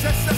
Just